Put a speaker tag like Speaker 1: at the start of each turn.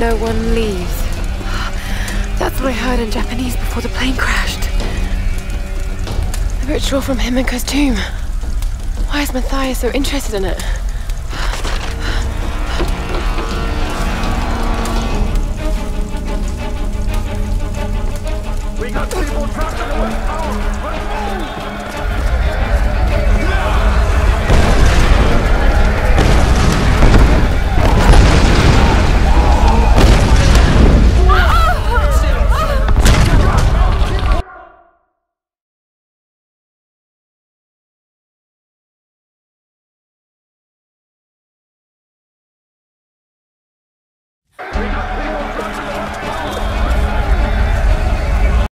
Speaker 1: no one leaves. That's what I heard in Japanese before the plane crashed. The ritual from Himiko's tomb. Why is Matthias so interested in it? We got this.